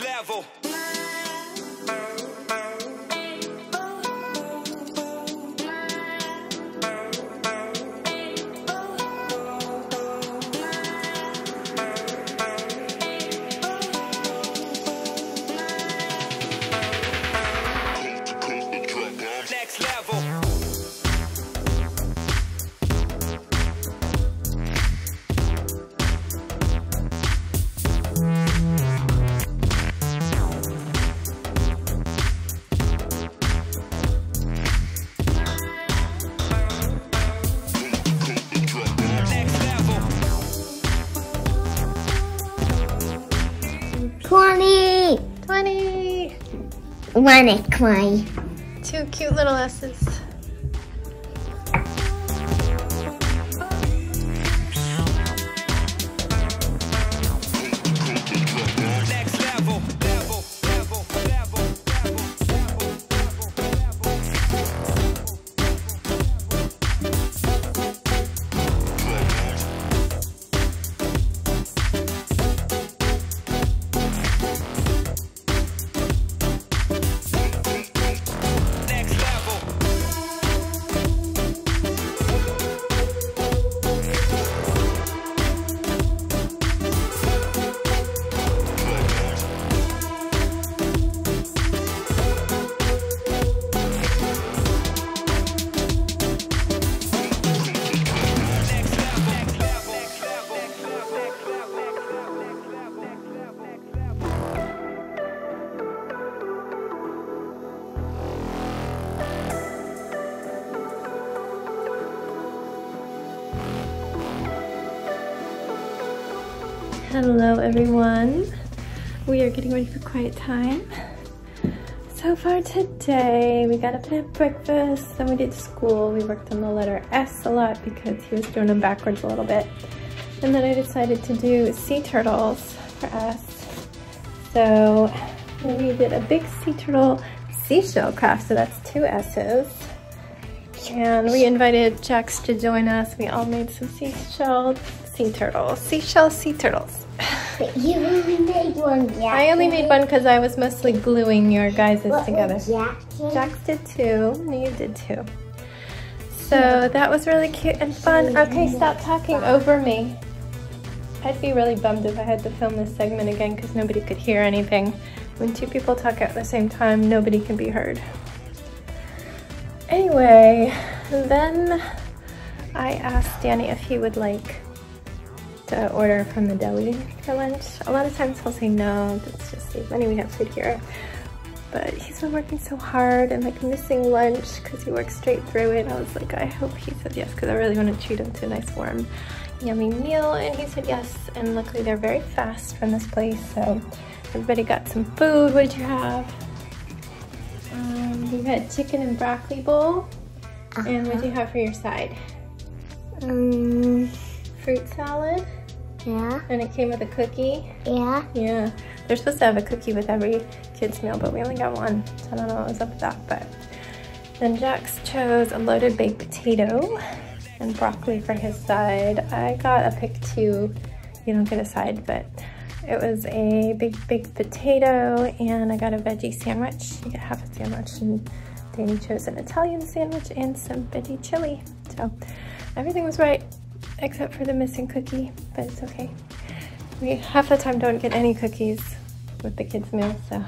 Level. Lennox Clay. Two cute little S's. Hello, everyone. We are getting ready for quiet time. So far today, we got up and had breakfast, then we did school. We worked on the letter S a lot because he was doing them backwards a little bit. And then I decided to do sea turtles for S. So we did a big sea turtle seashell craft, so that's two S's. And we invited Jax to join us. We all made some seashell sea turtles. Seashell sea turtles. But you only made one, Jax. I only made one because I was mostly gluing your guys' together. was Jack? Jax did too. and You did too. So that was really cute and fun. Okay, stop talking over me. I'd be really bummed if I had to film this segment again because nobody could hear anything. When two people talk at the same time, nobody can be heard. Anyway, then I asked Danny if he would like to order from the deli for lunch. A lot of times he'll say no, let's just save money, we have food here. But he's been working so hard and like missing lunch because he works straight through it. I was like, I hope he says yes because I really want to treat him to a nice warm yummy meal and he said yes and luckily they're very fast from this place so everybody got some food. What did you have? Um, you had chicken and broccoli bowl and what did you have for your side? Um, Fruit salad yeah, and it came with a cookie. yeah. Yeah, they're supposed to have a cookie with every kid's meal, but we only got one. So I don't know what was up with that. But then Jax chose a loaded baked potato and broccoli for his side. I got a pick two. You don't get a side, but it was a big baked potato and I got a veggie sandwich. You get half a sandwich and Danny chose an Italian sandwich and some veggie chili. So everything was right except for the missing cookie, but it's okay. We half the time don't get any cookies with the kids' meal, so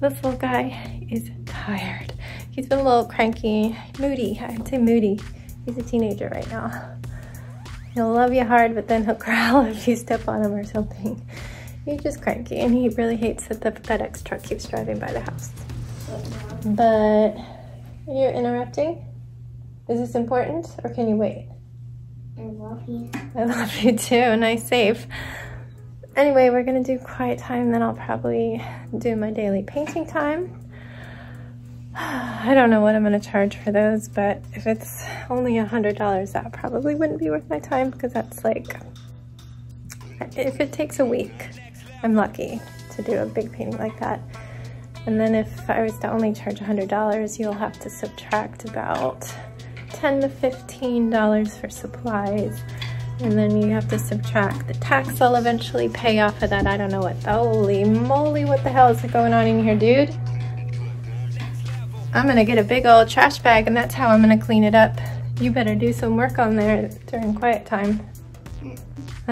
this little guy is tired. He's been a little cranky, moody. I'd say moody. He's a teenager right now. He'll love you hard, but then he'll growl if you step on him or something. He's just cranky, and he really hates that the FedEx truck keeps driving by the house. But you're interrupting? Is this important, or can you wait? I love you. I love you too. Nice save. Anyway, we're gonna do quiet time, then I'll probably do my daily painting time. I don't know what I'm gonna charge for those, but if it's only a hundred dollars, that probably wouldn't be worth my time because that's like, if it takes a week, I'm lucky to do a big painting like that. And then if I was to only charge a hundred dollars, you'll have to subtract about 10 to 15 dollars for supplies And then you have to subtract the tax I'll eventually pay off of that. I don't know what, holy moly, what the hell is going on in here, dude? I'm gonna get a big old trash bag and that's how I'm gonna clean it up. You better do some work on there during quiet time.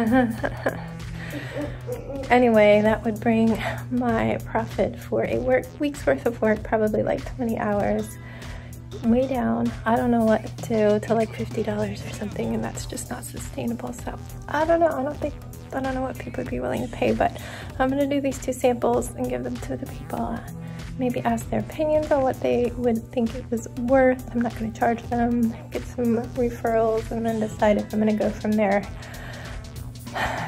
anyway, that would bring my profit for a work week's worth of work, probably like 20 hours, way down. I don't know what to to like $50 or something, and that's just not sustainable. So I don't know. I don't think I don't know what people would be willing to pay, but I'm gonna do these two samples and give them to the people. Maybe ask their opinions on what they would think it was worth. I'm not gonna charge them, get some referrals, and then decide if I'm gonna go from there.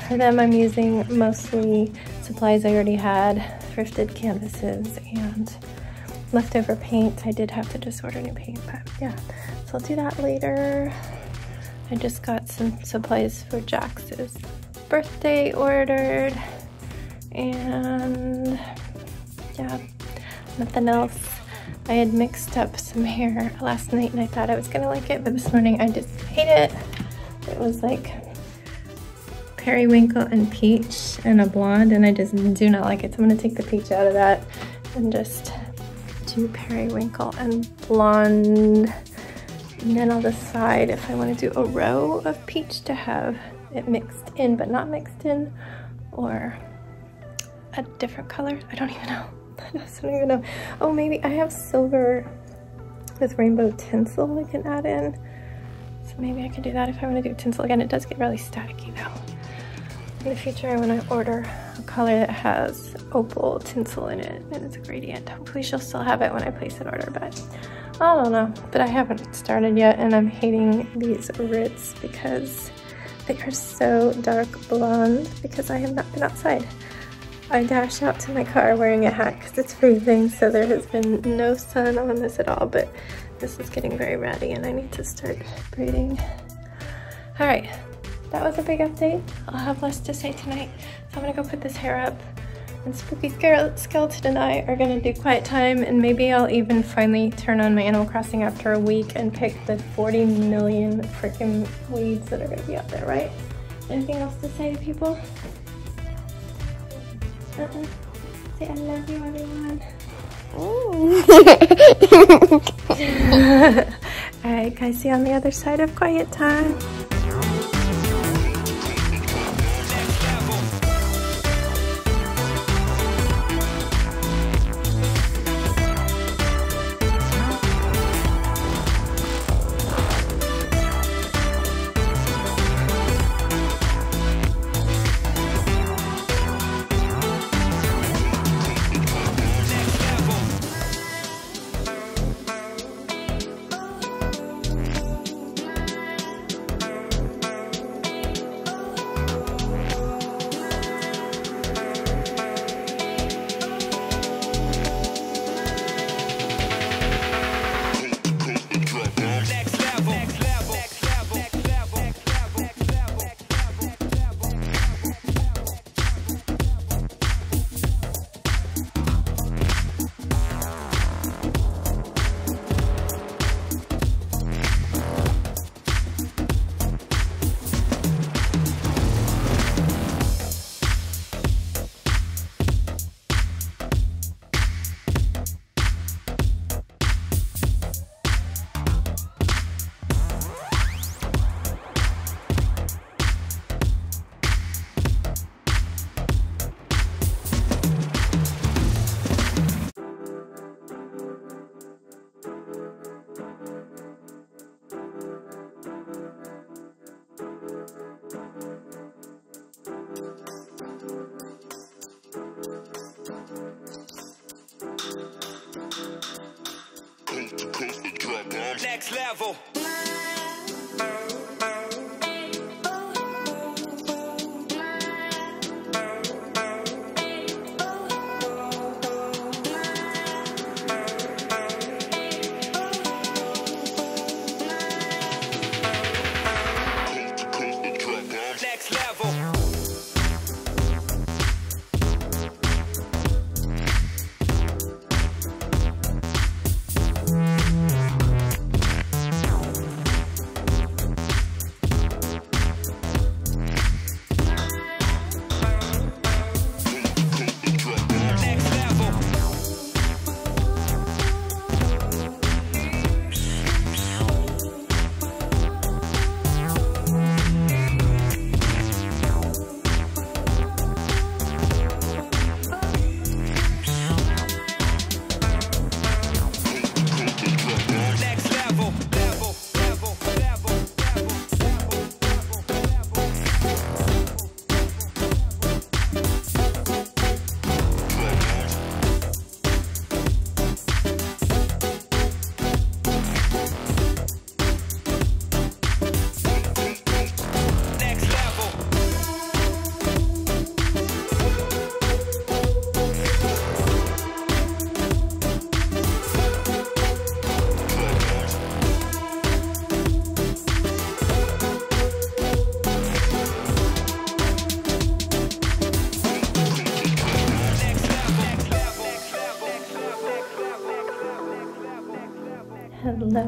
For them, I'm using mostly supplies I already had, thrifted canvases, and leftover paint. I did have to just order new paint, but yeah. So I'll do that later. I just got some supplies for Jax's birthday ordered, and yeah, nothing else. I had mixed up some hair last night and I thought I was gonna like it, but this morning I just hate it. It was like periwinkle and peach and a blonde and I just do not like it. So I'm gonna take the peach out of that and just periwinkle and blonde. And then I'll decide if I wanna do a row of peach to have it mixed in but not mixed in or a different color. I don't even know. I don't even know. Oh, maybe I have silver with rainbow tinsel I can add in. So maybe I can do that if I want to do tinsel again. It does get really staticky though. In the future, when I want to order color that has opal tinsel in it and it's a gradient. Hopefully she'll still have it when I place an order, but I don't know. But I haven't started yet and I'm hating these Ritz because they are so dark blonde because I have not been outside. I dashed out to my car wearing a hat because it's freezing, so there has been no sun on this at all, but this is getting very ratty and I need to start braiding. All right, that was a big update. I'll have less to say tonight, so I'm gonna go put this hair up. And Spooky Skeleton and I are gonna do quiet time, and maybe I'll even finally turn on my Animal Crossing after a week and pick the 40 million freaking weeds that are gonna be out there, right? Anything else to say to people? Uh -uh. Say I love you, everyone. All right, guys, see you on the other side of quiet time. devil.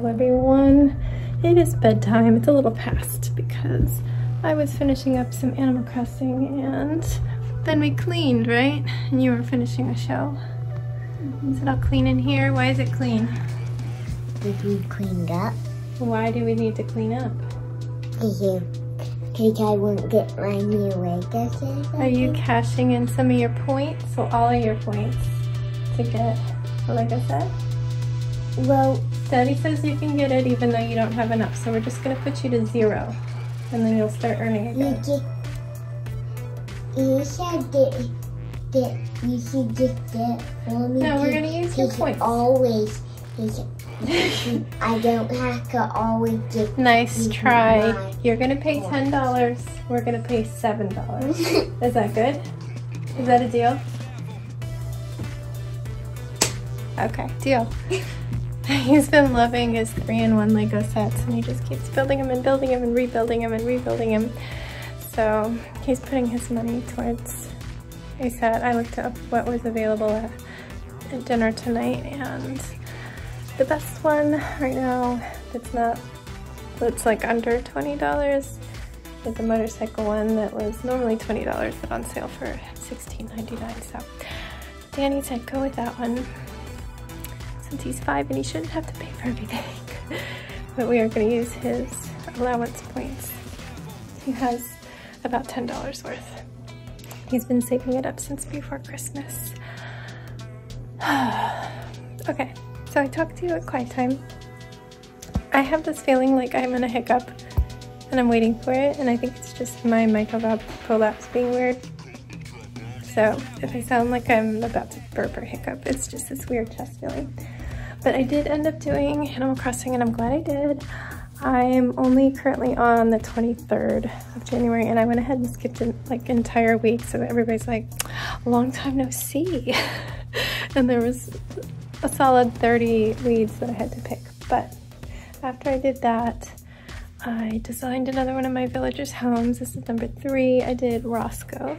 Everyone. It is bedtime. It's a little past because I was finishing up some Animal Crossing and then we cleaned, right? And you were finishing a show. Is it all clean in here? Why is it clean? We cleaned up? Why do we need to clean up? Because you, because I won't get my new Lego set. Are you cashing in some of your points? So all of your points to get a Lego set? Well, Daddy says you can get it even though you don't have enough. So we're just gonna put you to zero and then you'll start earning you again. get, you should get, get, you should just get for me. No, we're gonna use your to points. Always, I don't have to always get. Nice try. You're gonna pay ten dollars. We're gonna pay seven dollars. Is that good? Is that a deal? Okay, deal. He's been loving his three-in-one Lego sets and he just keeps building them and building them and rebuilding them and rebuilding them. So he's putting his money towards a set. I looked up what was available at, at dinner tonight and the best one right now that's not that's like under $20 is a motorcycle one that was normally $20 but on sale for $16.99 so Danny said go with that one since he's five and he shouldn't have to pay for everything. But we are going to use his allowance points. He has about $10 worth. He's been saving it up since before Christmas. Okay so I talked to you at quiet time. I have this feeling like I'm in a hiccup and I'm waiting for it and I think it's just my micro prolapse being weird. So if I sound like I'm about to burp or hiccup, it's just this weird chest feeling. But I did end up doing Animal Crossing and I'm glad I did. I'm only currently on the 23rd of January and I went ahead and skipped an like entire week so everybody's like, long time no see. and there was a solid 30 weeds that I had to pick. But after I did that, I designed another one of my villagers' homes. This is number three. I did Roscoe.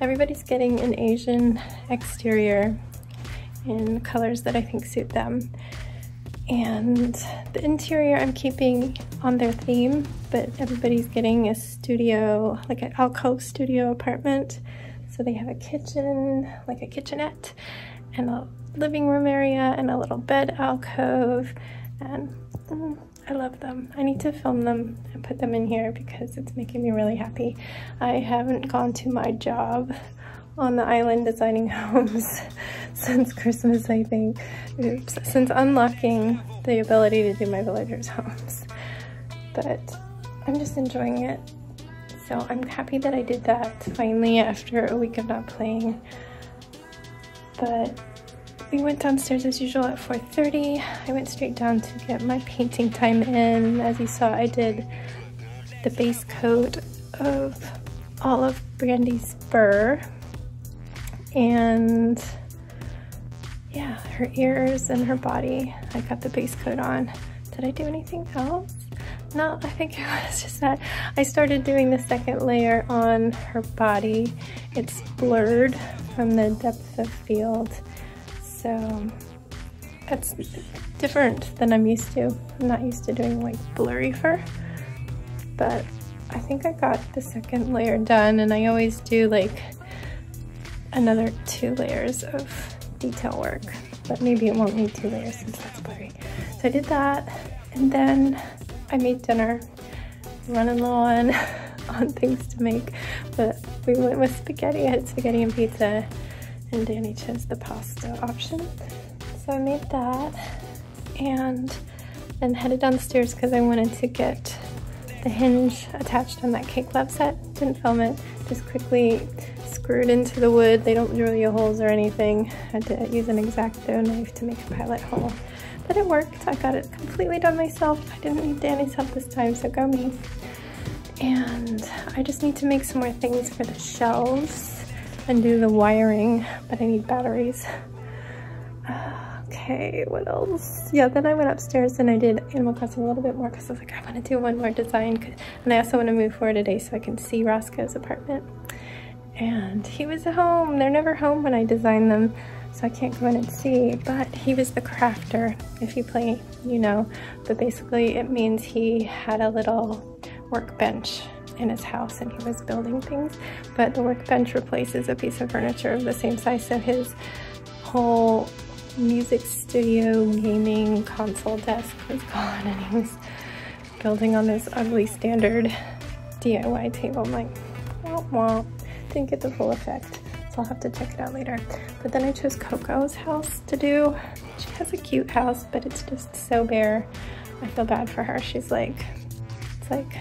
Everybody's getting an Asian exterior in colors that I think suit them. And the interior I'm keeping on their theme, but everybody's getting a studio, like an alcove studio apartment. So they have a kitchen, like a kitchenette, and a living room area, and a little bed alcove. And mm, I love them. I need to film them and put them in here because it's making me really happy. I haven't gone to my job on the island designing homes since Christmas, I think. Oops. Since unlocking the ability to do my villagers' homes. But I'm just enjoying it. So I'm happy that I did that finally after a week of not playing. But we went downstairs as usual at 4.30. I went straight down to get my painting time in. As you saw, I did the base coat of all of Brandy's fur. And yeah, her ears and her body. I got the base coat on. Did I do anything else? No, I think it was just that I started doing the second layer on her body. It's blurred from the depth of field. So that's different than I'm used to. I'm not used to doing like blurry fur. But I think I got the second layer done and I always do like another two layers of detail work. But maybe it won't need two layers since that's blurry. So I did that and then I made dinner. Running low on, on things to make. But we went with spaghetti. I had spaghetti and pizza and Danny chose the pasta option. So I made that and then headed downstairs because I wanted to get the hinge attached on that cake love set. Didn't film it, just quickly screwed into the wood. They don't drill you holes or anything. I had to use an X-Acto knife to make a pilot hole. But it worked. I got it completely done myself. I didn't need Danny's help this time, so go me. And I just need to make some more things for the shelves and do the wiring, but I need batteries. Okay, what else? Yeah, then I went upstairs and I did Animal Crossing a little bit more because I was like, I want to do one more design. And I also want to move forward today so I can see Roscoe's apartment. And he was home. They're never home when I design them, so I can't go in and see, but he was the crafter. If you play, you know, but basically it means he had a little workbench in his house and he was building things, but the workbench replaces a piece of furniture of the same size, so his whole music studio gaming console desk was gone and he was building on this ugly standard DIY table. I'm like, wah, wah. Didn't get the full effect, so I'll have to check it out later. But then I chose Coco's house to do. She has a cute house, but it's just so bare. I feel bad for her. She's like, it's like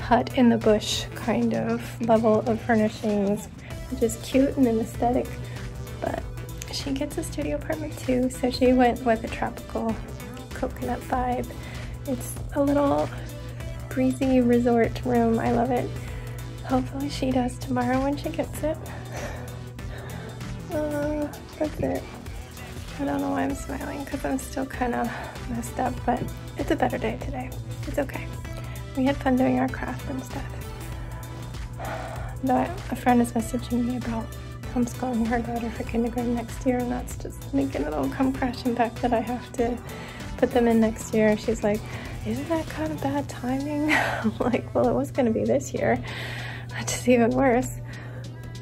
hut in the bush kind of level of furnishings, which is cute and an aesthetic, but she gets a studio apartment too, so she went with a tropical coconut vibe. It's a little breezy resort room. I love it. Hopefully she does tomorrow when she gets it. Uh, that's it. I don't know why I'm smiling because I'm still kind of messed up, but it's a better day today. It's okay. We had fun doing our craft and stuff. But a friend is messaging me about homeschooling her daughter for kindergarten next year, and that's just making it all come crashing back that I have to put them in next year. She's like, isn't that kind of bad timing? I'm like, well, it was going to be this year, which is even worse.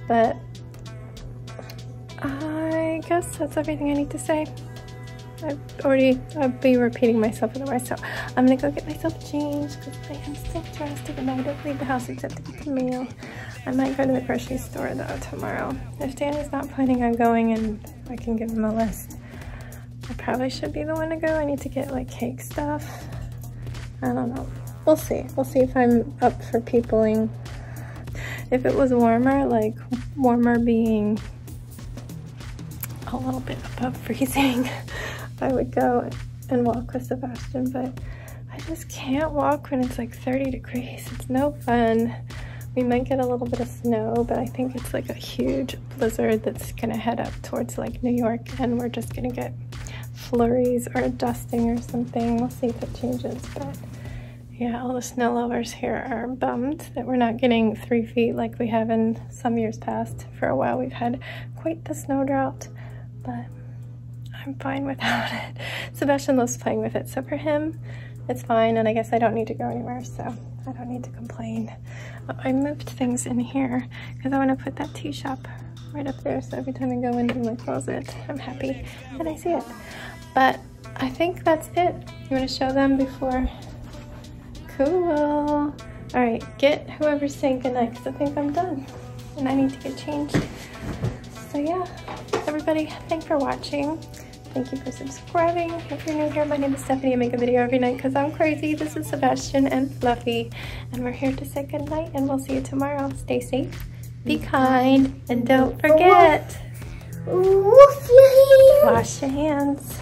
But I guess that's everything I need to say. I've already, I'll be repeating myself otherwise, so I'm gonna go get myself changed because I am still dressed even though I don't leave the house except to get the mail. I might go to the grocery store though tomorrow. If Danny's not planning on going and I can give him a list, I probably should be the one to go. I need to get like cake stuff. I don't know. We'll see. We'll see if I'm up for peopling. If it was warmer, like warmer being a little bit above freezing, I would go and walk with Sebastian, but I just can't walk when it's like 30 degrees. It's no fun. We might get a little bit of snow, but I think it's like a huge blizzard that's gonna head up towards like New York and we're just gonna get flurries or dusting or something. We'll see if it changes, but yeah, all the snow lovers here are bummed that we're not getting three feet like we have in some years past. For a while we've had quite the snow drought, but I'm fine without it. Sebastian loves playing with it, so for him, it's fine, and I guess I don't need to go anywhere, so I don't need to complain. Uh, I moved things in here because I want to put that tea shop right up there, so every time I go into my closet, I'm happy and I see it. But I think that's it. You want to show them before? Cool. All right, get whoever's saying goodnight because I think I'm done and I need to get changed. So yeah, everybody, thanks for watching. Thank you for subscribing. If you're new here, my name is Stephanie. I make a video every night because I'm crazy. This is Sebastian and Fluffy, and we're here to say goodnight, and we'll see you tomorrow. Stay safe, be kind, and don't forget, wash your hands.